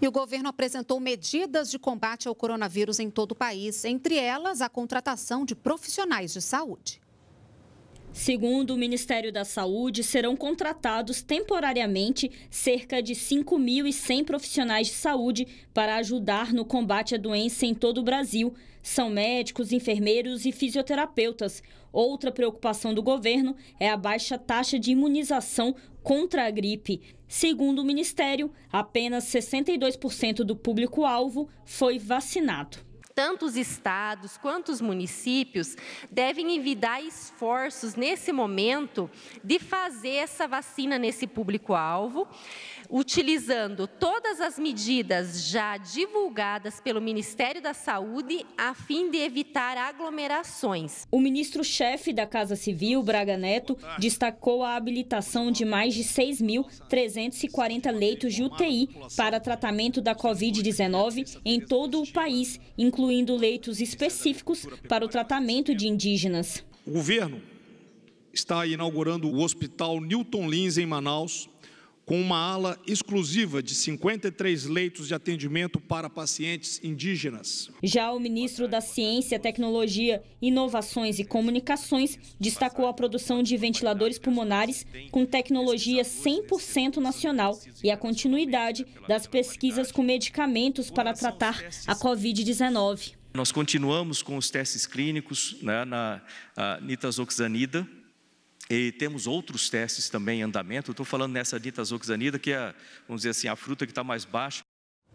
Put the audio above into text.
E o governo apresentou medidas de combate ao coronavírus em todo o país, entre elas a contratação de profissionais de saúde. Segundo o Ministério da Saúde, serão contratados temporariamente cerca de 5.100 profissionais de saúde para ajudar no combate à doença em todo o Brasil. São médicos, enfermeiros e fisioterapeutas. Outra preocupação do governo é a baixa taxa de imunização contra a gripe. Segundo o Ministério, apenas 62% do público-alvo foi vacinado tanto os estados quanto os municípios devem envidar esforços nesse momento de fazer essa vacina nesse público-alvo utilizando todas as medidas já divulgadas pelo Ministério da Saúde a fim de evitar aglomerações. O ministro-chefe da Casa Civil, Braga Neto, destacou a habilitação de mais de 6.340 leitos de UTI para tratamento da Covid-19 em todo o país, incluindo leitos específicos para o tratamento de indígenas. O governo está inaugurando o Hospital Newton Lins em Manaus com uma ala exclusiva de 53 leitos de atendimento para pacientes indígenas. Já o ministro da Ciência, Tecnologia, Inovações e Comunicações destacou a produção de ventiladores pulmonares com tecnologia 100% nacional e a continuidade das pesquisas com medicamentos para tratar a Covid-19. Nós continuamos com os testes clínicos né, na nitazoxanida, e temos outros testes também em andamento. Estou falando nessa ditazoxanida, que é, vamos dizer assim, a fruta que está mais baixa.